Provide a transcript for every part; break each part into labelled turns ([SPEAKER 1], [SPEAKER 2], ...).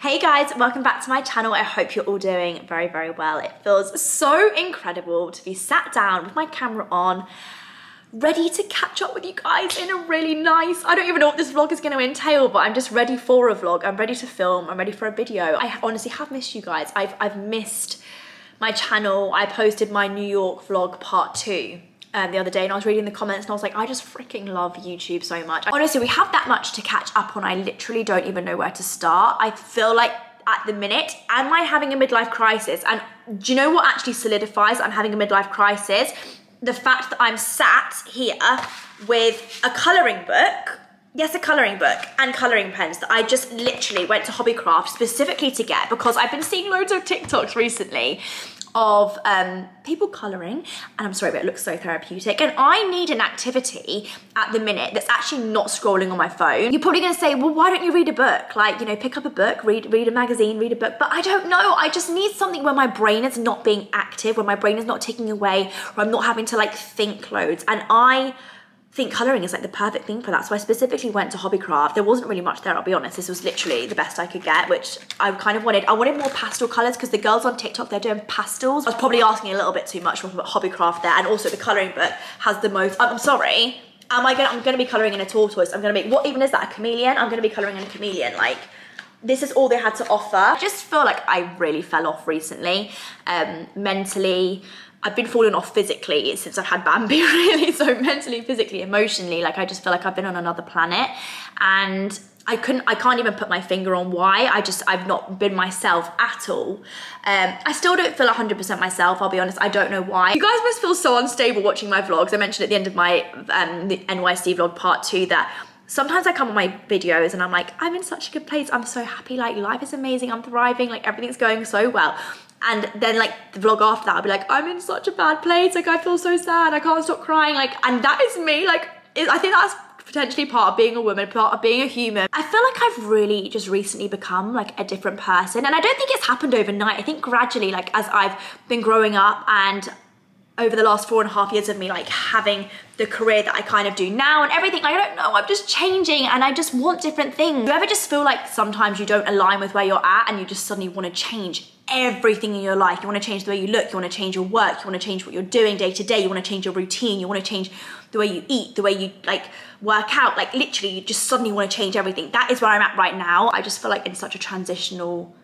[SPEAKER 1] Hey guys, welcome back to my channel. I hope you're all doing very, very well. It feels so incredible to be sat down with my camera on, ready to catch up with you guys in a really nice, I don't even know what this vlog is gonna entail, but I'm just ready for a vlog. I'm ready to film, I'm ready for a video. I honestly have missed you guys. I've, I've missed my channel. I posted my New York vlog part two um, the other day and I was reading the comments and I was like, I just freaking love YouTube so much. Honestly, we have that much to catch up on. I literally don't even know where to start. I feel like at the minute, am I having a midlife crisis? And do you know what actually solidifies I'm having a midlife crisis? The fact that I'm sat here with a colouring book Yes, a colouring book and colouring pens that I just literally went to Hobbycraft specifically to get because I've been seeing loads of TikToks recently of um, people colouring and I'm sorry but it looks so therapeutic and I need an activity at the minute that's actually not scrolling on my phone. You're probably gonna say well why don't you read a book like you know pick up a book read read a magazine read a book but I don't know I just need something where my brain is not being active where my brain is not taking away where I'm not having to like think loads and I think colouring is like the perfect thing for that. So I specifically went to Hobbycraft. There wasn't really much there, I'll be honest. This was literally the best I could get, which I kind of wanted. I wanted more pastel colours because the girls on TikTok, they're doing pastels. I was probably asking a little bit too much from Hobbycraft there. And also the colouring book has the most, I'm sorry, am I gonna, I'm gonna be colouring in a tortoise. I'm gonna make, what even is that, a chameleon? I'm gonna be colouring in a chameleon, like, this is all they had to offer. I just feel like I really fell off recently, um, mentally, I've been falling off physically since I've had Bambi really so mentally physically emotionally like I just feel like I've been on another planet and I couldn't I can't even put my finger on why I just I've not been myself at all um, I still don't feel 100% myself I'll be honest I don't know why you guys must feel so unstable watching my vlogs I mentioned at the end of my um, the NYC vlog part 2 that sometimes I come on my videos and I'm like, I'm in such a good place. I'm so happy. Like life is amazing. I'm thriving. Like everything's going so well. And then like the vlog after that, I'll be like, I'm in such a bad place. Like I feel so sad. I can't stop crying. Like, and that is me. Like, it, I think that's potentially part of being a woman, part of being a human. I feel like I've really just recently become like a different person. And I don't think it's happened overnight. I think gradually, like as I've been growing up and over the last four and a half years of me like having the career that I kind of do now and everything, I don't know, I'm just changing and I just want different things. Do you ever just feel like sometimes you don't align with where you're at and you just suddenly want to change everything in your life. You want to change the way you look, you want to change your work, you want to change what you're doing day to day, you want to change your routine, you want to change the way you eat, the way you like work out. Like literally, you just suddenly want to change everything. That is where I'm at right now. I just feel like in such a transitional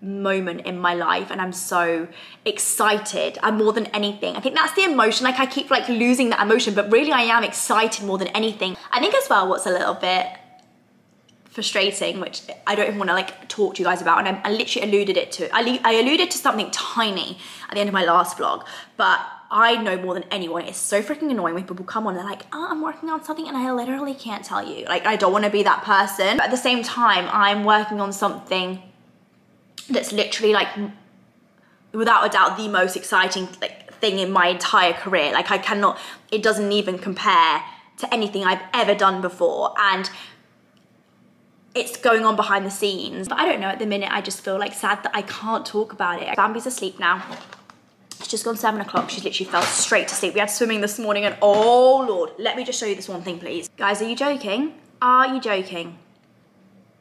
[SPEAKER 1] moment in my life and I'm so excited and more than anything I think that's the emotion like I keep like losing that emotion but really I am excited more than anything I think as well what's a little bit frustrating, which I don't even want to like talk to you guys about. And I, I literally alluded it to, I, I alluded to something tiny at the end of my last vlog, but I know more than anyone, it's so freaking annoying when people come on and they're like, oh, I'm working on something and I literally can't tell you. Like, I don't want to be that person. But at the same time, I'm working on something that's literally like, without a doubt, the most exciting like thing in my entire career. Like I cannot, it doesn't even compare to anything I've ever done before. And it's going on behind the scenes. But I don't know, at the minute, I just feel like sad that I can't talk about it. Bambi's asleep now. It's just gone seven o'clock. She's literally fell straight to sleep. We had swimming this morning and oh Lord, let me just show you this one thing, please. Guys, are you joking? Are you joking?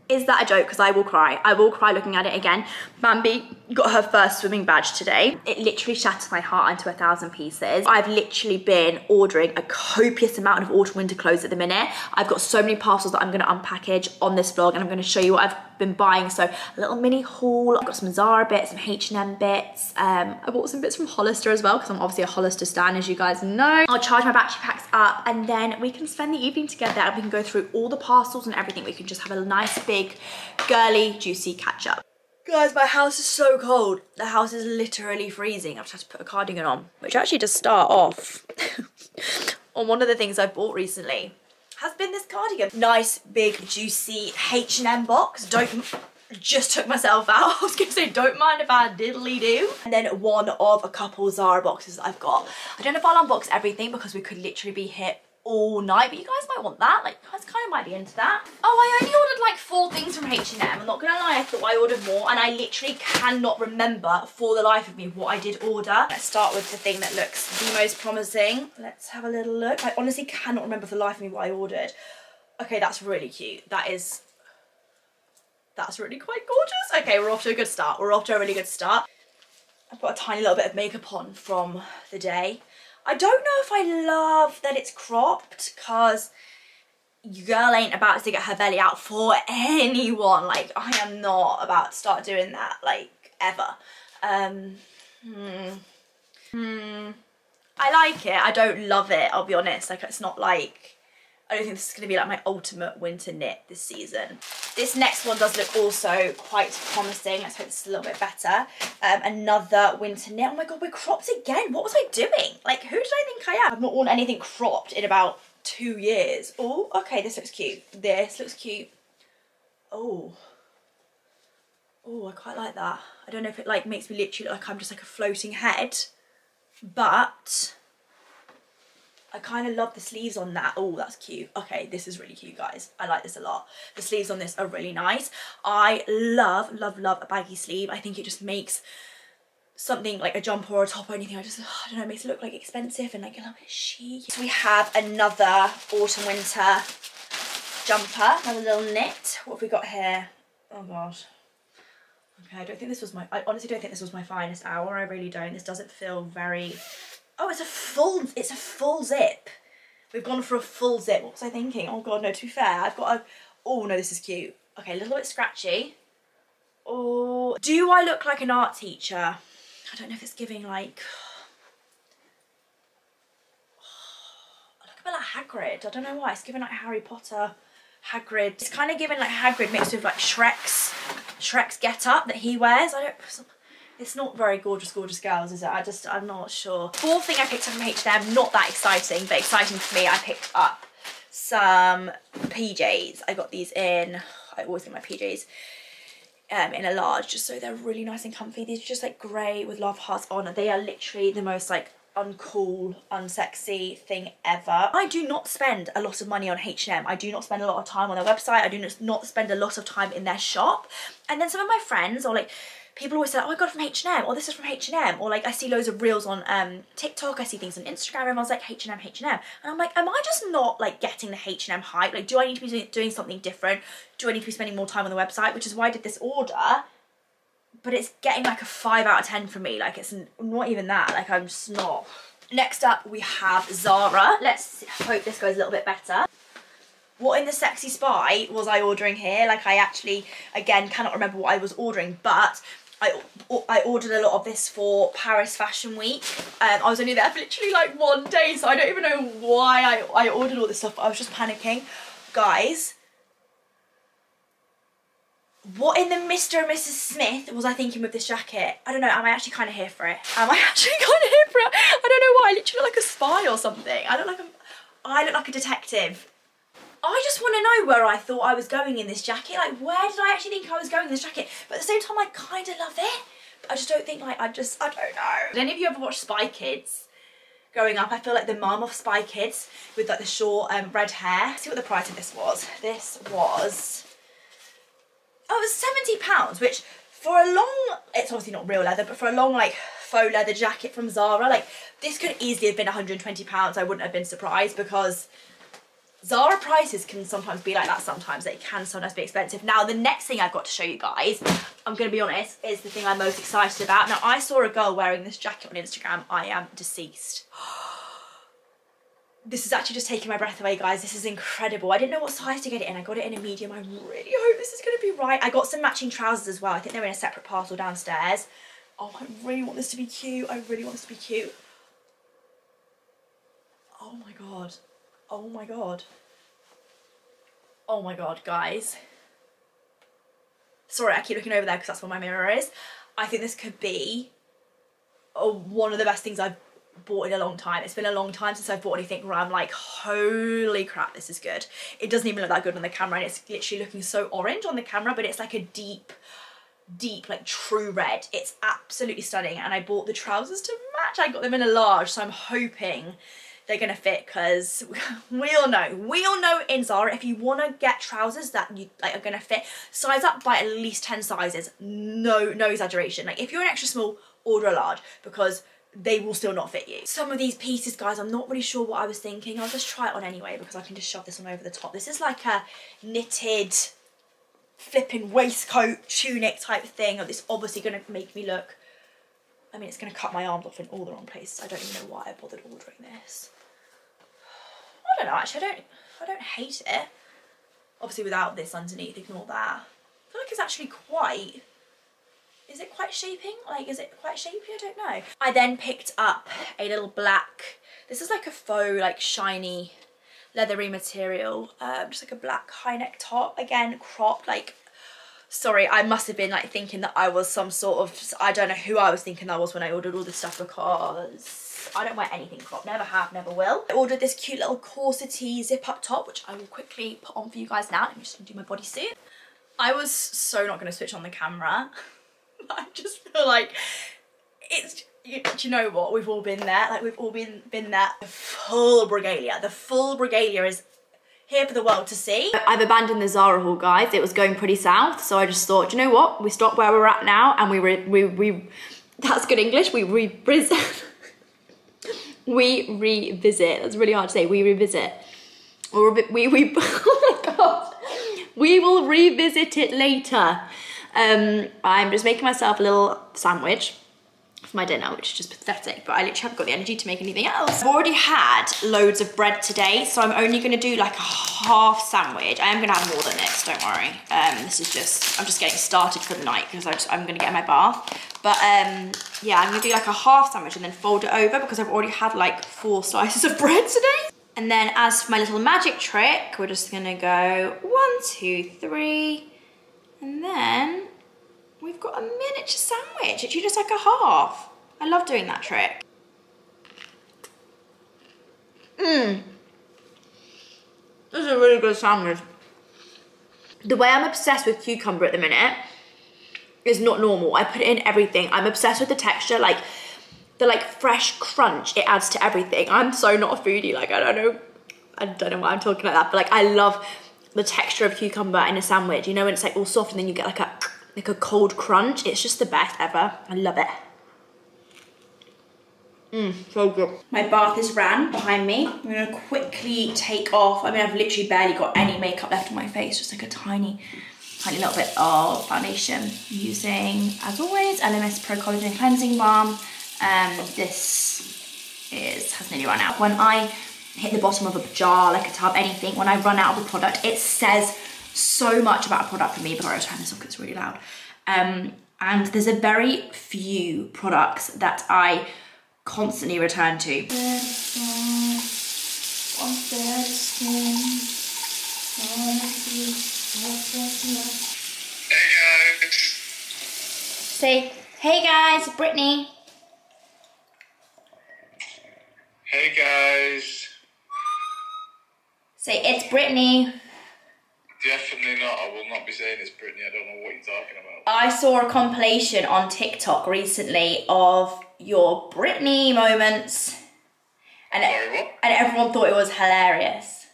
[SPEAKER 1] Is that a joke? Because I will cry. I will cry looking at it again. Bambi got her first swimming badge today. It literally shattered my heart into a thousand pieces. I've literally been ordering a copious amount of autumn winter clothes at the minute. I've got so many parcels that I'm going to unpackage on this vlog and I'm going to show you what I've been buying. So a little mini haul. I've got some Zara bits, some H&M bits. Um, I bought some bits from Hollister as well because I'm obviously a Hollister stan as you guys know. I'll charge my battery packs up and then we can spend the evening together and we can go through all the parcels and everything. We can just have a nice big girly juicy catch up. Guys, my house is so cold. The house is literally freezing. I've just had to put a cardigan on, which actually does start off on one of the things I bought recently has been this cardigan. Nice, big, juicy H&M box. Don't just took myself out. I was gonna say, don't mind if I diddly do. And then one of a couple Zara boxes I've got. I don't know if I'll unbox everything because we could literally be here all night, but you guys might want that. Like, you guys kind of might be into that. Oh, I only ordered like four things from H&M. I'm not gonna lie, I thought I ordered more, and I literally cannot remember for the life of me what I did order. Let's start with the thing that looks the most promising. Let's have a little look. I honestly cannot remember for the life of me what I ordered. Okay, that's really cute. That is That's really quite gorgeous. Okay, we're off to a good start. We're off to a really good start. I've got a tiny little bit of makeup on from the day. I don't know if I love that it's cropped because girl ain't about to get her belly out for anyone. Like, I am not about to start doing that, like, ever. Um, hmm. Hmm. I like it. I don't love it, I'll be honest. Like, it's not like... I don't think this is going to be like my ultimate winter knit this season. This next one does look also quite promising. Let's hope this is a little bit better. Um, another winter knit. Oh my god, we're cropped again. What was I doing? Like, who did I think I am? I've not worn anything cropped in about two years. Oh, okay, this looks cute. This looks cute. Oh. Oh, I quite like that. I don't know if it like makes me literally look like I'm just like a floating head, but I kind of love the sleeves on that. Oh, that's cute. Okay, this is really cute, guys. I like this a lot. The sleeves on this are really nice. I love, love, love a baggy sleeve. I think it just makes something like a jumper or a top or anything. I just, I don't know, it makes it look like expensive and like a little bit chic. So we have another autumn winter jumper, another little knit. What have we got here? Oh gosh. Okay, I don't think this was my, I honestly don't think this was my finest hour. I really don't. This doesn't feel very Oh, it's a full, it's a full zip. We've gone for a full zip. What was I thinking? Oh God, no, to be fair, I've got a, oh no, this is cute. Okay, a little bit scratchy. Oh, do I look like an art teacher? I don't know if it's giving like, I look a bit like Hagrid. I don't know why, it's giving like Harry Potter, Hagrid. It's kind of giving like Hagrid mixed with like Shrek's, Shrek's get up that he wears. I don't, it's not very gorgeous, gorgeous girls, is it? I just, I'm not sure. Fourth thing I picked up from H&M, not that exciting, but exciting for me, I picked up some PJs. I got these in, I always get my PJs um, in a large, just so they're really nice and comfy. These are just like grey with love hearts on. They are literally the most like uncool, unsexy thing ever. I do not spend a lot of money on H&M. I do not spend a lot of time on their website. I do not spend a lot of time in their shop. And then some of my friends or like people always say, oh, I got it from H&M, or this is from H&M, or like I see loads of reels on um, TikTok, I see things on Instagram, and I was like H&M, H&M, and I'm like, am I just not like getting the H&M hype? Like, do I need to be doing something different? Do I need to be spending more time on the website? Which is why I did this order, but it's getting like a 5 out of 10 for me, like it's not even that, like I'm just not. Next up we have Zara. Let's hope this goes a little bit better what in the sexy spy was I ordering here? Like I actually, again, cannot remember what I was ordering, but I, I ordered a lot of this for Paris Fashion Week. Um, I was only there for literally like one day, so I don't even know why I, I ordered all this stuff, I was just panicking. Guys, what in the Mr. and Mrs. Smith was I thinking with this jacket? I don't know, am I actually kind of here for it? Am I actually kind of here for it? I don't know why, I literally look like a spy or something. I look like a, I look like a detective. I just want to know where I thought I was going in this jacket. Like, where did I actually think I was going in this jacket? But at the same time, I kind of love it. But I just don't think, like, I just, I don't know. Did any of you ever watch Spy Kids? Growing up, I feel like the mum of Spy Kids with like the short um, red hair. Let's see what the price of this was. This was, oh, it was £70, which for a long, it's obviously not real leather, but for a long like faux leather jacket from Zara, like this could easily have been £120. I wouldn't have been surprised because Zara prices can sometimes be like that sometimes. They can sometimes be expensive. Now, the next thing I've got to show you guys, I'm going to be honest, is the thing I'm most excited about. Now, I saw a girl wearing this jacket on Instagram. I am deceased. This is actually just taking my breath away, guys. This is incredible. I didn't know what size to get it in. I got it in a medium. I really hope this is going to be right. I got some matching trousers as well. I think they're in a separate parcel downstairs. Oh, I really want this to be cute. I really want this to be cute. Oh my God. Oh my god. Oh my god, guys. Sorry, I keep looking over there because that's where my mirror is. I think this could be oh, one of the best things I've bought in a long time. It's been a long time since I've bought anything where I'm like, holy crap, this is good. It doesn't even look that good on the camera and it's literally looking so orange on the camera, but it's like a deep, deep, like true red. It's absolutely stunning. And I bought the trousers to match. I got them in a large, so I'm hoping they're gonna fit because we all know we all know in Zara if you want to get trousers that you like are gonna fit size up by at least 10 sizes no no exaggeration like if you're an extra small order a large because they will still not fit you. Some of these pieces, guys, I'm not really sure what I was thinking. I'll just try it on anyway because I can just shove this one over the top. This is like a knitted flipping waistcoat, tunic type thing. It's obviously going to make me look, I mean, it's going to cut my arms off in all the wrong places. I don't even know why I bothered ordering this. I don't know, actually, I don't, I don't hate it. Obviously without this underneath, ignore that. I feel like it's actually quite, is it quite shaping? Like, is it quite shapy? I don't know. I then picked up a little black, this is like a faux, like shiny, leathery material, um, just like a black high neck top, again, cropped, like, sorry, I must have been like thinking that I was some sort of, I don't know who I was thinking I was when I ordered all this stuff because I don't wear anything crop, never have, never will. I ordered this cute little corsety zip up top, which I will quickly put on for you guys now. I'm just gonna do my bodysuit. I was so not going to switch on the camera. I just feel like it's, you, do you know what? We've all been there. Like we've all been, been there. The full regalia. The full regalia is here for the world to see. I've abandoned the Zara haul, guys. It was going pretty south, so I just thought, you know what? We stop where we're at now, and we re we we. That's good English. We revisit. We revisit. That's really hard to say. We revisit. Or we, we, oh my God. We will revisit it later. Um, I'm just making myself a little sandwich for my dinner, which is just pathetic, but I literally haven't got the energy to make anything else. I've already had loads of bread today, so I'm only gonna do like a half sandwich. I am gonna have more than this, don't worry. Um, this is just, I'm just getting started for the night because I'm gonna get in my bath. But um, yeah, I'm gonna do like a half sandwich and then fold it over because I've already had like four slices of bread today. And then as for my little magic trick, we're just gonna go one, two, three, and then we've got a miniature sandwich. It's just like a half. I love doing that trick. Mmm. This is a really good sandwich. The way I'm obsessed with cucumber at the minute is not normal. I put it in everything. I'm obsessed with the texture, like the like fresh crunch it adds to everything. I'm so not a foodie, like I don't know, I don't know why I'm talking like that, but like I love the texture of cucumber in a sandwich, you know, when it's like all soft and then you get like a like a cold crunch. It's just the best ever. I love it. Mmm, so good. My bath is ran behind me. I'm gonna quickly take off. I mean, I've literally barely got any makeup left on my face, just like a tiny, tiny little bit of foundation. Using, as always, Elemis Pro Collagen Cleansing Balm. Um, this is, has nearly run out. When I hit the bottom of a jar, like a tub, anything, when I run out of the product, it says so much about a product for me, but I turn this off it's really loud. Um, and there's a very few products that I constantly return to. Hey
[SPEAKER 2] guys.
[SPEAKER 1] Say, hey guys, Brittany.
[SPEAKER 2] Hey guys.
[SPEAKER 1] Say, it's Brittany.
[SPEAKER 2] Definitely not. I will not be saying it's Brittany. I don't know what you're talking about.
[SPEAKER 1] I saw a compilation on TikTok recently of your Brittany moments. And,
[SPEAKER 2] sorry, what?
[SPEAKER 1] and everyone thought it was hilarious.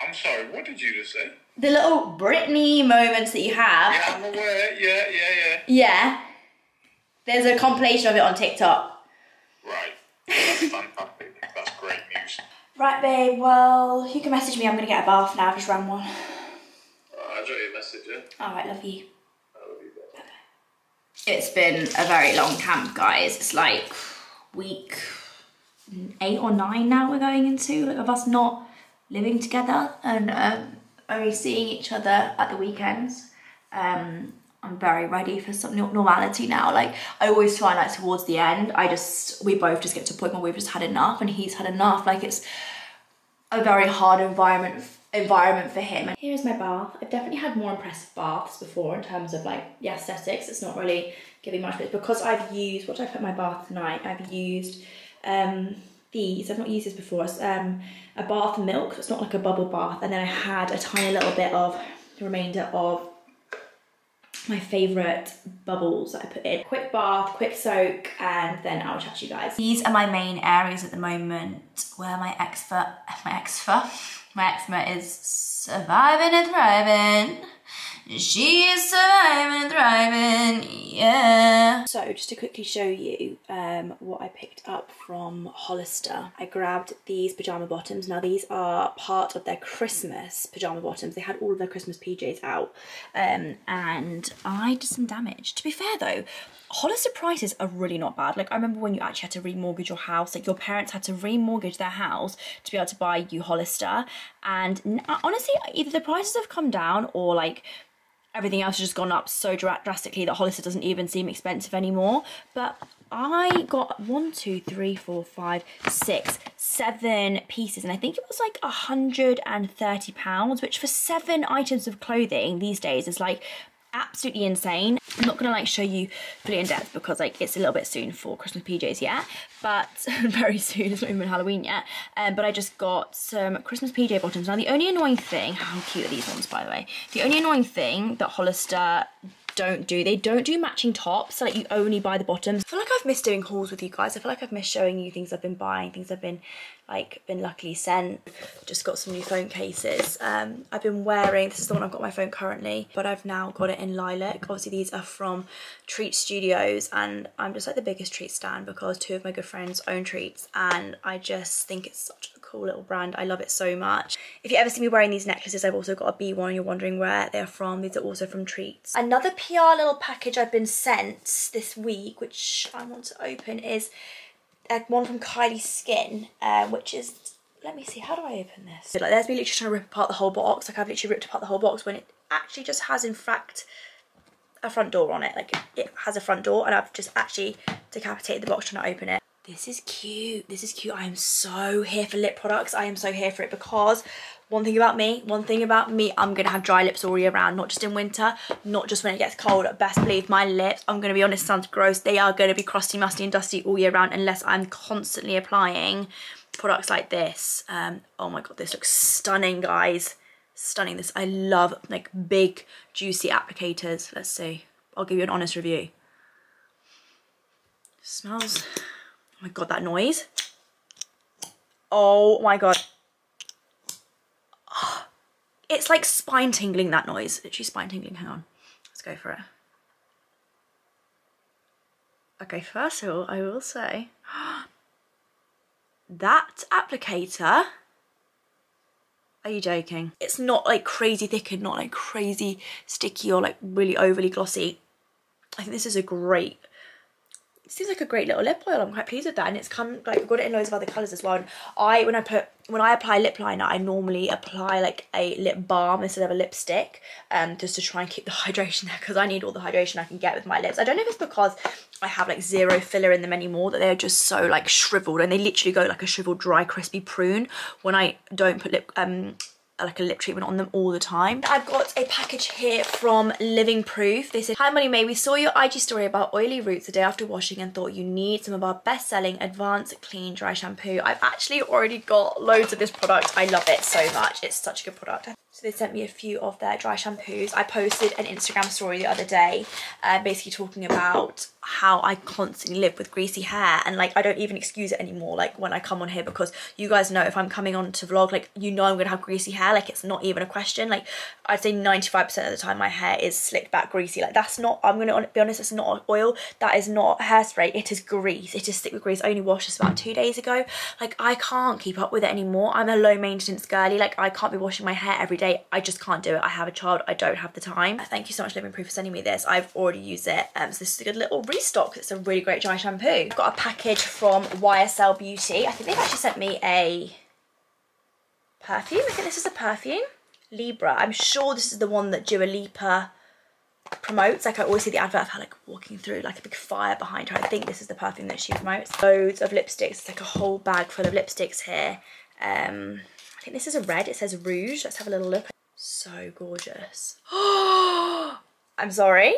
[SPEAKER 2] I'm sorry, what did you just say?
[SPEAKER 1] The little Brittany moments that you have.
[SPEAKER 2] Yeah, I'm aware. Yeah, yeah, yeah.
[SPEAKER 1] Yeah. There's a compilation of it on TikTok.
[SPEAKER 2] Right. That's fantastic. That's great news.
[SPEAKER 1] Right, babe. Well, you can message me. I'm going to get a bath now. I've just ran one.
[SPEAKER 2] I'll drop you a message, yeah?
[SPEAKER 1] All right, love you.
[SPEAKER 2] Love you, bye.
[SPEAKER 1] It's been a very long camp, guys. It's like week eight or nine now we're going into, like, of us not living together and um, only seeing each other at the weekends. Um, I'm very ready for some normality now. Like I always find like towards the end, I just, we both just get to a point where we've just had enough and he's had enough. Like it's a very hard environment environment for him. Here is my bath. I've definitely had more impressive baths before in terms of like the aesthetics. It's not really giving much, but because I've used, what did I put my bath tonight? I've used um, these, I've not used this before, it's um, a bath milk, so it's not like a bubble bath. And then I had a tiny little bit of the remainder of my favourite bubbles that I put in. Quick bath, quick soak, and then I'll chat to you guys. These are my main areas at the moment where my expert, my expert, my eczema is surviving and thriving. She is surviving thriving, yeah. So just to quickly show you um, what I picked up from Hollister. I grabbed these pyjama bottoms. Now these are part of their Christmas pyjama bottoms. They had all of their Christmas PJs out um, and I did some damage. To be fair though, Hollister prices are really not bad. Like I remember when you actually had to remortgage your house, like your parents had to remortgage their house to be able to buy you Hollister. And honestly, either the prices have come down or like everything else has just gone up so dr drastically that Hollister doesn't even seem expensive anymore. But I got one, two, three, four, five, six, seven pieces, and I think it was like a hundred and thirty pounds, which for seven items of clothing these days is like absolutely insane. I'm not gonna like show you fully in depth because like it's a little bit soon for Christmas PJs yet, but very soon, it's not even Halloween yet. Um, but I just got some Christmas PJ bottoms. Now the only annoying thing, how cute are these ones by the way? The only annoying thing that Hollister don't do. They don't do matching tops, so like you only buy the bottoms. I feel like I've missed doing hauls with you guys. I feel like I've missed showing you things I've been buying, things I've been like been luckily sent. Just got some new phone cases. Um, I've been wearing, this is the one I've got my phone currently, but I've now got it in lilac. Obviously these are from Treat Studios and I'm just like the biggest treat stand because two of my good friends own treats and I just think it's such a cool little brand. I love it so much. If you ever see me wearing these necklaces, I've also got a B1 and you're wondering where they're from. These are also from Treats. Another PR little package I've been sent this week, which I want to open, is uh, one from Kylie Skin, uh, which is let me see, how do I open this? Like, there's me literally trying to rip apart the whole box. Like, I've literally ripped apart the whole box when it actually just has, in fact, a front door on it. Like, it has a front door, and I've just actually decapitated the box trying to open it. This is cute. This is cute. I am so here for lip products. I am so here for it because one thing about me, one thing about me, I'm going to have dry lips all year round, not just in winter, not just when it gets cold. Best believe my lips, I'm going to be honest, sounds gross. They are going to be crusty, musty and dusty all year round unless I'm constantly applying products like this. Um, oh my God, this looks stunning, guys. Stunning. This, I love like big, juicy applicators. Let's see. I'll give you an honest review. Smells Oh my god, that noise. Oh my god. It's like spine tingling, that noise. Literally spine tingling. Hang on. Let's go for it. Okay, first of all, I will say that applicator. Are you joking? It's not like crazy thick and not like crazy sticky or like really overly glossy. I think this is a great seems like a great little lip oil. I'm quite pleased with that. And it's come, like, I've got it in loads of other colours as well. And I, when I put, when I apply lip liner, I normally apply like a lip balm instead of a lipstick, um, just to try and keep the hydration there because I need all the hydration I can get with my lips. I don't know if it's because I have like zero filler in them anymore that they're just so like shriveled and they literally go like a shriveled dry crispy prune when I don't put lip um like a lip treatment on them all the time. I've got a package here from Living Proof. They said, Hi Molly-Mae, we saw your IG story about oily roots the day after washing and thought you need some of our best-selling Advanced Clean Dry Shampoo. I've actually already got loads of this product. I love it so much. It's such a good product. So they sent me a few of their dry shampoos. I posted an Instagram story the other day uh, basically talking about how I constantly live with greasy hair. And like I don't even excuse it anymore like when I come on here because you guys know if I'm coming on to vlog like you know I'm gonna have greasy hair. Like it's not even a question. Like I'd say 95% of the time my hair is slicked back greasy. Like that's not I'm gonna be honest it's not oil. That is not hairspray. It is grease. It is thick with grease. I only washed this about two days ago. Like I can't keep up with it anymore. I'm a low maintenance girly. Like I can't be washing my hair every day. I just can't do it. I have a child. I don't have the time. Thank you so much Living Proof for sending me this. I've already used it. Um, so this is a good little restock. It's a really great dry shampoo. I've got a package from YSL Beauty. I think they've actually sent me a perfume. I think this is a perfume. Libre. I'm sure this is the one that Dua Lipa promotes. Like I always see the advert of her like walking through like a big fire behind her. I think this is the perfume that she promotes. Loads of lipsticks. It's like a whole bag full of lipsticks here. Um, I think this is a red. It says Rouge. Let's have a little look. So gorgeous. I'm sorry.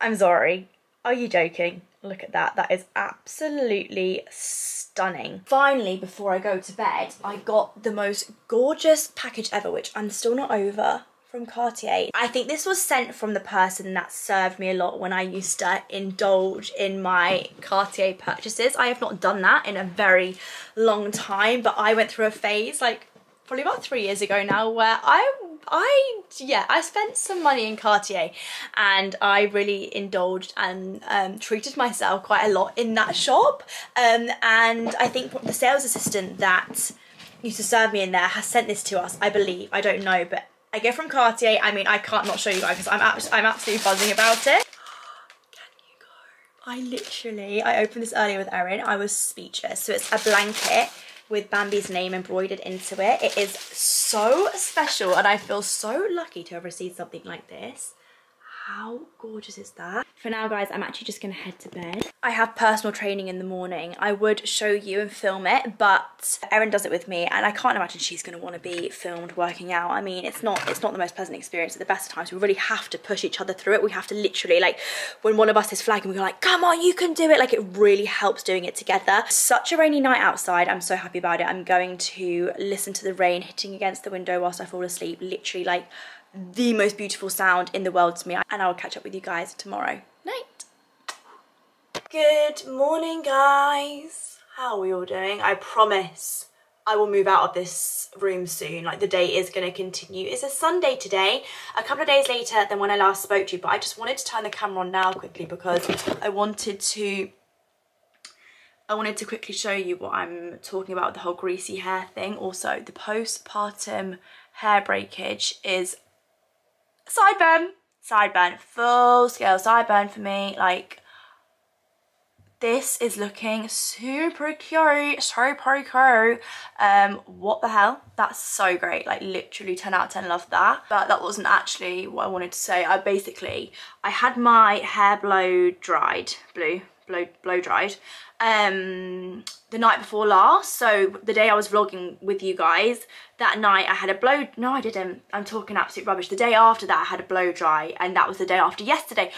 [SPEAKER 1] I'm sorry. Are you joking? Look at that. That is absolutely stunning. Finally, before I go to bed, I got the most gorgeous package ever, which I'm still not over from Cartier. I think this was sent from the person that served me a lot when I used to indulge in my Cartier purchases. I have not done that in a very long time, but I went through a phase like probably about three years ago now where I I yeah, I spent some money in Cartier and I really indulged and um, treated myself quite a lot in that shop. Um, and I think the sales assistant that used to serve me in there has sent this to us, I believe. I don't know, but I get from Cartier. I mean, I can't not show you guys because I'm, I'm absolutely buzzing about it. I literally, I opened this earlier with Erin, I was speechless. So it's a blanket with Bambi's name embroidered into it. It is so special and I feel so lucky to have received something like this. How gorgeous is that? For now, guys, I'm actually just gonna head to bed. I have personal training in the morning. I would show you and film it, but Erin does it with me, and I can't imagine she's gonna wanna be filmed working out. I mean, it's not it's not the most pleasant experience at the best of times. We really have to push each other through it. We have to literally, like, when one of us is flagging, we're like, come on, you can do it. Like, it really helps doing it together. Such a rainy night outside. I'm so happy about it. I'm going to listen to the rain hitting against the window whilst I fall asleep. Literally, like, the most beautiful sound in the world to me and I'll catch up with you guys tomorrow. Night. Good morning guys. How are we all doing? I promise I will move out of this room soon. Like the day is going to continue. It's a Sunday today, a couple of days later than when I last spoke to you, but I just wanted to turn the camera on now quickly because I wanted to I wanted to quickly show you what I'm talking about the whole greasy hair thing. Also, the postpartum hair breakage is sideburn, sideburn, full scale sideburn for me. Like, this is looking super cute, super cute. Um, what the hell? That's so great. Like literally 10 out of 10, love that. But that wasn't actually what I wanted to say. I basically, I had my hair blow dried, blue, blow, blow dried um, the night before last. So the day I was vlogging with you guys, that night I had a blow, no I didn't, I'm talking absolute rubbish. The day after that I had a blow dry and that was the day after yesterday.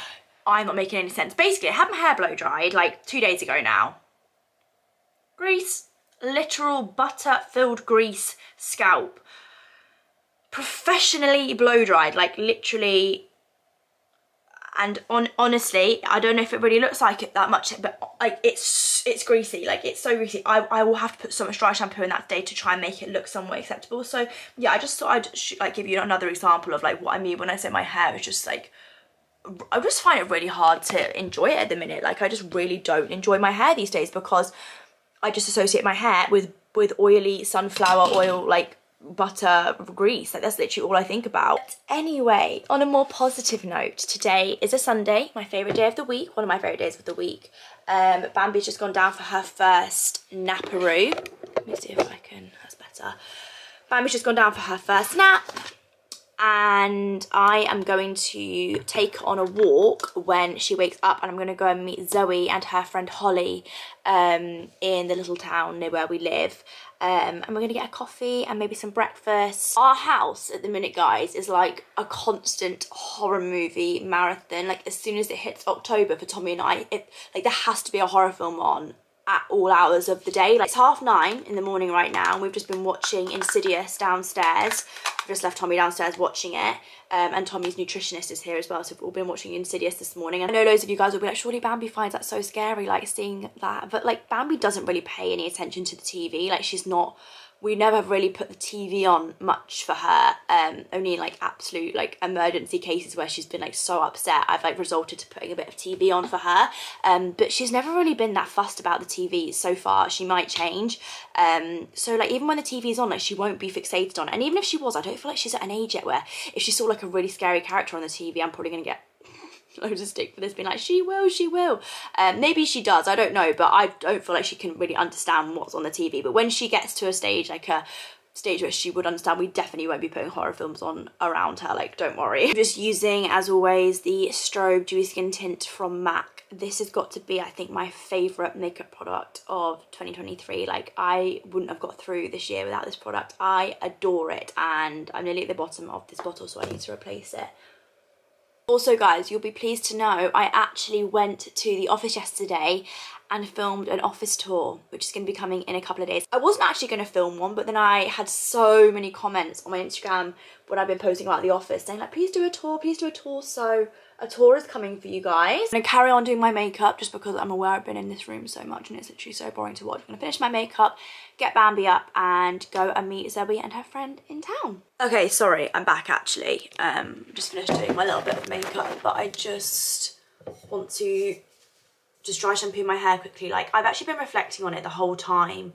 [SPEAKER 1] I'm not making any sense. Basically I had my hair blow dried like two days ago now. Grease, literal butter filled grease scalp. Professionally blow dried, like literally and on honestly i don't know if it really looks like it that much but like it's it's greasy like it's so greasy i, I will have to put so much dry shampoo in that day to try and make it look somewhat acceptable so yeah i just thought i'd like give you another example of like what i mean when i say my hair is just like I just find it really hard to enjoy it at the minute. Like I just really don't enjoy my hair these days because I just associate my hair with with oily sunflower oil like butter grease. Like that's literally all I think about. Anyway on a more positive note today is a Sunday my favorite day of the week one of my favorite days of the week. Um Bambi's just gone down for her first naparoo. Let me see if I can that's better. Bambi's just gone down for her first nap and I am going to take on a walk when she wakes up and I'm going to go and meet Zoe and her friend Holly um, in the little town near where we live um, and we're gonna get a coffee and maybe some breakfast. Our house at the minute, guys, is like a constant horror movie marathon. Like as soon as it hits October for Tommy and I, it like there has to be a horror film on at all hours of the day. Like it's half nine in the morning right now and we've just been watching Insidious downstairs. I've just left Tommy downstairs watching it um, and Tommy's nutritionist is here as well so we've all been watching Insidious this morning. And I know loads of you guys will be like surely Bambi finds that so scary like seeing that but like Bambi doesn't really pay any attention to the TV like she's not we never really put the TV on much for her, um, only in like absolute like emergency cases where she's been like so upset, I've like resorted to putting a bit of TV on for her. Um, but she's never really been that fussed about the TV so far. She might change. Um, so like even when the TV's on, like she won't be fixated on it. And even if she was, I don't feel like she's at an age yet where if she saw like a really scary character on the TV, I'm probably gonna get loads of stick for this being like she will she will. Um, maybe she does i don't know but i don't feel like she can really understand what's on the tv but when she gets to a stage like a stage where she would understand we definitely won't be putting horror films on around her like don't worry. Just using as always the strobe dewy skin tint from mac. This has got to be i think my favorite makeup product of 2023 like i wouldn't have got through this year without this product. I adore it and i'm nearly at the bottom of this bottle so i need to replace it also guys, you'll be pleased to know I actually went to the office yesterday and filmed an office tour, which is going to be coming in a couple of days. I wasn't actually going to film one, but then I had so many comments on my Instagram when I've been posting about the office saying like, please do a tour, please do a tour. So a tour is coming for you guys. I'm gonna carry on doing my makeup just because I'm aware I've been in this room so much and it's literally so boring to watch. I'm gonna finish my makeup, get Bambi up and go and meet Zoe and her friend in town. Okay, sorry, I'm back actually. Um, just finished doing my little bit of makeup, but I just want to just dry shampoo my hair quickly. Like I've actually been reflecting on it the whole time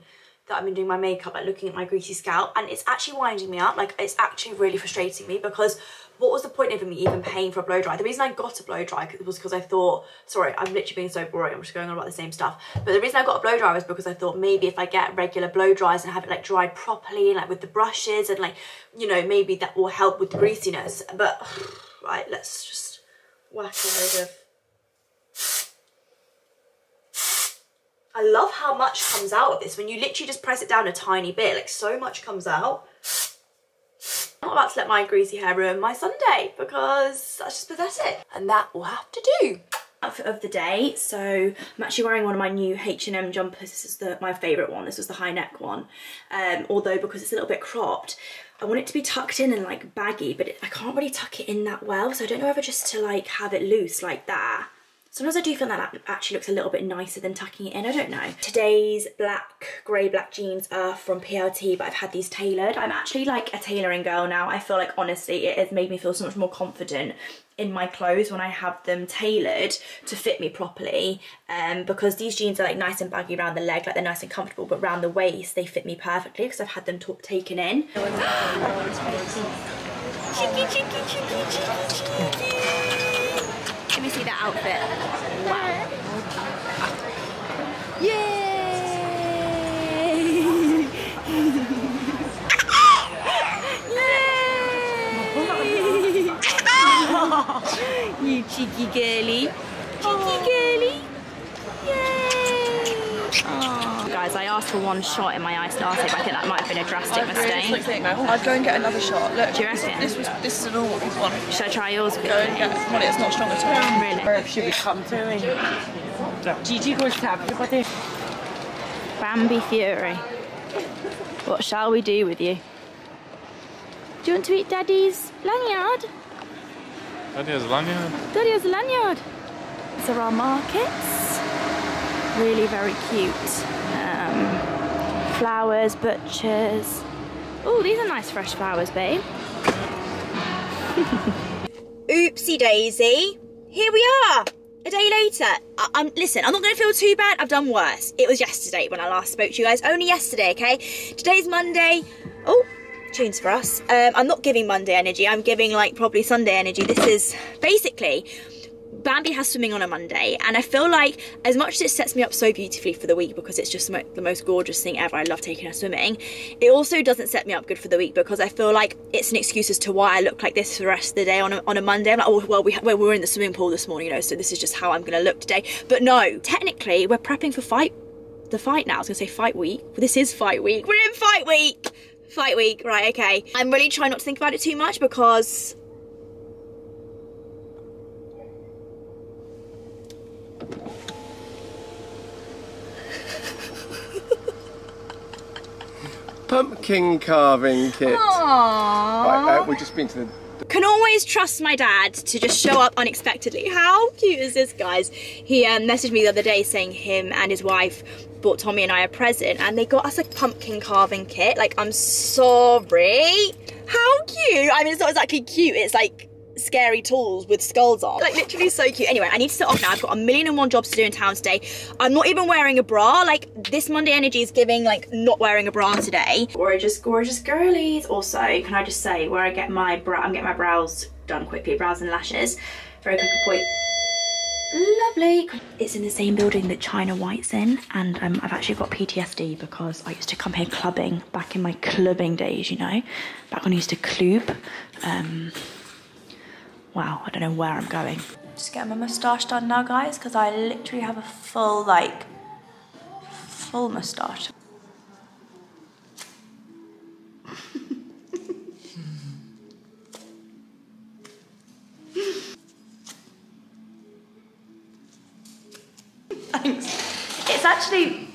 [SPEAKER 1] that I've been doing my makeup, like looking at my greasy scalp and it's actually winding me up. Like it's actually really frustrating me because what was the point of me even paying for a blow dry? The reason I got a blow dry was because I thought, sorry, I'm literally being so boring, I'm just going on about the same stuff. But the reason I got a blow dry was because I thought maybe if I get regular blow dries and have it like dried properly, like with the brushes and like, you know, maybe that will help with the greasiness. But, right, let's just whack a load of I love how much comes out of this when you literally just press it down a tiny bit, like so much comes out. Not about to let my greasy hair ruin my Sunday because that's just pathetic. And that will have to do. Outfit of the day. So I'm actually wearing one of my new H&M jumpers. This is the my favourite one. This was the high neck one. Um, although because it's a little bit cropped, I want it to be tucked in and like baggy, but it, I can't really tuck it in that well. So I don't know whether just to like have it loose like that Sometimes I do feel that that actually looks a little bit nicer than tucking it in, I don't know. Today's black, grey black jeans are from PLT, but I've had these tailored. I'm actually like a tailoring girl now. I feel like honestly it has made me feel so much more confident in my clothes when I have them tailored to fit me properly um, because these jeans are like nice and baggy around the leg, like they're nice and comfortable, but around the waist they fit me perfectly because I've had them taken in. cheeky, cheeky, cheeky, cheeky, cheeky. Me see that outfit. Wow. Yay! you cheeky girly. Cheeky girly. Yay! Oh. Guys, I asked for one shot in my iced latte, but I think that might have been a drastic mistake.
[SPEAKER 3] I'd go and get another shot. Look,
[SPEAKER 1] Do you reckon?
[SPEAKER 3] This, was, this is an all one.
[SPEAKER 1] Should I try yours?
[SPEAKER 3] Go and get one. It's not strong at all.
[SPEAKER 1] Really?
[SPEAKER 4] She would come to me. Gigi goes to everybody.
[SPEAKER 1] Bambi Fury. What shall we do with you? Do you want to eat Daddy's lanyard?
[SPEAKER 2] Daddy has a lanyard.
[SPEAKER 1] Daddy has a lanyard. These are our markets. Really very cute. Flowers, butchers. Oh, these are nice fresh flowers, babe. Oopsie daisy. Here we are. A day later. I, I'm listen. I'm not going to feel too bad. I've done worse. It was yesterday when I last spoke to you guys. Only yesterday, okay? Today's Monday. Oh, tunes for us. Um, I'm not giving Monday energy. I'm giving like probably Sunday energy. This is basically Bambi has swimming on a Monday, and I feel like as much as it sets me up so beautifully for the week because it's just the, most gorgeous thing ever, I love taking her swimming, it also doesn't set me up good for the week because I feel like it's an excuse as to why I look like this for the rest of the day on a, on a Monday. I'm like, oh, well, we, well, we were in the swimming pool this morning, you know, so this is just how I'm going to look today. But no, technically, we're prepping for fight, the fight now. I was going to say fight week. This is fight week. We're in fight week! Fight week, right, okay. I'm really trying not to think about it too much because
[SPEAKER 5] pumpkin carving kit. Right, uh, we've just been to the.
[SPEAKER 1] can always trust my dad to just show up unexpectedly. How cute is this, guys? He um, messaged me the other day saying him and his wife bought Tommy and I a present and they got us a pumpkin carving kit. Like, I'm sorry. How cute. I mean, it's not exactly cute. It's like scary tools with skulls on. Like literally so cute. Anyway, I need to set off now. I've got a million and one jobs to do in town today. I'm not even wearing a bra. Like this Monday energy is giving like not wearing a bra today. Gorgeous, gorgeous girlies. Also, can I just say where I get my brow, I'm getting my brows done quickly, brows and lashes. Very quick point. Lovely. It's in the same building that China White's in, and um, I've actually got PTSD because I used to come here clubbing back in my clubbing days, you know, back when I used to club. Um, wow, I don't know where I'm going. Just getting my moustache done now, guys, because I literally have a full, like, full moustache. Thanks. It's actually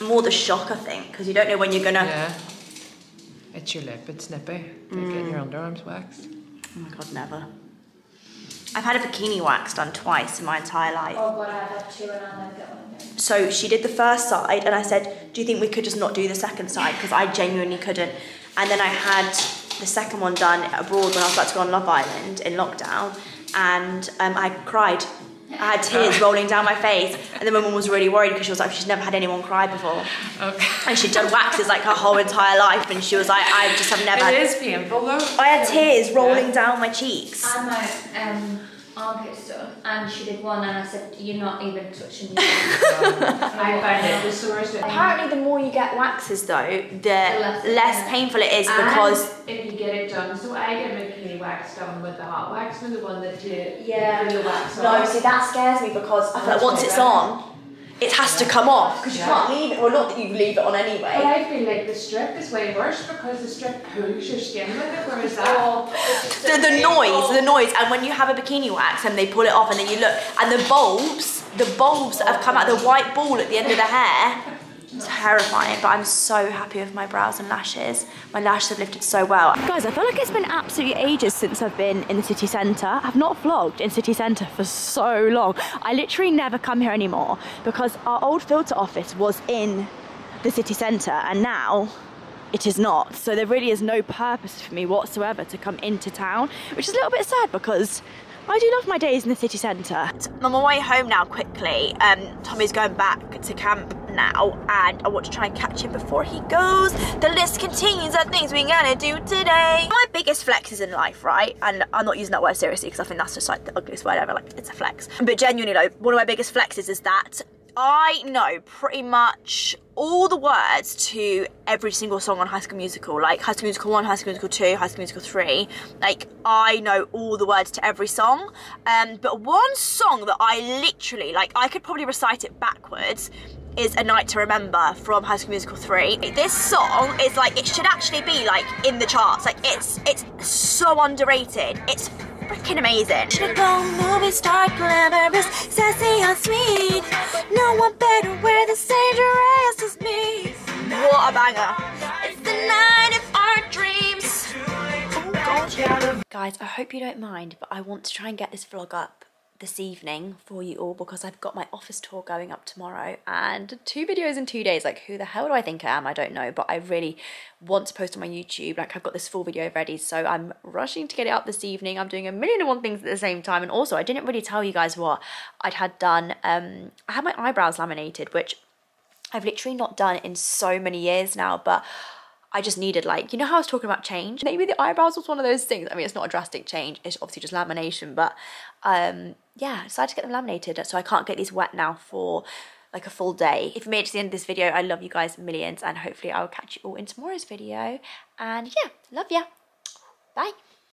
[SPEAKER 1] more the shock, I think, because you don't know when you're gonna.
[SPEAKER 4] Yeah. It's your lip, it's nippy. Like getting your mm. underarms waxed.
[SPEAKER 1] Oh my god, never. I've had a bikini wax done twice in my entire life.
[SPEAKER 6] Oh god, I've had two and I'll never get one again.
[SPEAKER 1] So she did the first side, and I said, "Do you think we could just not do the second side?" Because I genuinely couldn't. And then I had the second one done abroad when I was about to go on Love Island in lockdown, and um, I cried. I had tears rolling down my face, and the woman was really worried because she was like, she's never had anyone cry before,
[SPEAKER 7] Okay.
[SPEAKER 1] and she'd done waxes like her whole entire life, and she was like, I just have never.
[SPEAKER 7] It
[SPEAKER 1] Had...
[SPEAKER 7] is painful though.
[SPEAKER 1] I had tears rolling down my cheeks.
[SPEAKER 6] And my um, armpit stuff, and she did one, and I said, "You're not even touching me."
[SPEAKER 7] I find it the sorest.
[SPEAKER 1] Apparently, the more you get waxes, though, the
[SPEAKER 6] less-
[SPEAKER 1] less painful it is because
[SPEAKER 7] if you get it done, so I get my bikini wax done with the hot wax, with the one that you
[SPEAKER 1] Yeah.
[SPEAKER 7] put the wax
[SPEAKER 1] No,
[SPEAKER 7] on.
[SPEAKER 1] see that scares me because I feel like once it's
[SPEAKER 7] better.
[SPEAKER 1] on, it has to come off because you
[SPEAKER 7] Yeah.
[SPEAKER 1] can't leave it. Well, not that you leave it on
[SPEAKER 7] But
[SPEAKER 1] anyway.
[SPEAKER 7] I feel like the strip is way worse because the strip pulls your skin with it, whereas that.
[SPEAKER 1] The, the noise, the noise, and when you have a bikini wax and they pull it off and then you look, and the bulbs, the bulbs that have come out, the white ball at the end of the hair, terrifying. But I'm so happy with my brows and lashes. My lashes have lifted so well. Guys, I feel like it's been absolutely ages since I've been in the city centre. I've not vlogged in city centre for so long. I literally never come here anymore because our old filter office was in the city centre and now it is not. So there really is no purpose for me whatsoever to come into town, which is a little bit sad because I do love my days in the city centre. I'm on my way home now quickly. Um, Tommy's going back to camp now and I want to try and catch him before he goes. The list continues of things we're gonna do today. My biggest flex is in life, right? And I'm not using that word seriously because I think that's just like the ugliest word ever, like it's a flex. But genuinely though, one of my biggest flexes is that I know pretty much all the words to every single song on High School Musical, like High School Musical 1, High School Musical 2, High School Musical 3. Like, I know all the words to every song. Um, but one song that I literally, like, I could probably recite it backwards is A Night to Remember from High School Musical 3. This song is like, it should actually be like in the charts. Like, it's, it's so underrated. It's freaking amazing. Go movie star glamorous, sassy and sweet. No one better wear the same dress as me. What a banger. It's the night of our dreams. Oh. Guys, I hope you don't mind, but I want to try and get this vlog up this evening for you all because I've got my office tour going up tomorrow and two videos in two days. Like, who the hell do I think I am? I don't know, but I really want to post on my YouTube. Like, I've got this full video ready, so I'm rushing to get it up this evening. I'm doing a million and one things at the same time, and also I didn't really tell you guys what I'd had done. Um, I had my eyebrows laminated, which I've literally not done in so many years now, but I just needed like, you know how I was talking about change? Maybe the eyebrows was one of those things. I mean, it's not a drastic change. It's obviously just lamination, but um, yeah, I decided to get them laminated. So I can't get these wet now for like a full day. If you made it to the end of this video, I love you guys millions and hopefully I will catch you all in tomorrow's video. And yeah, love ya. Bye.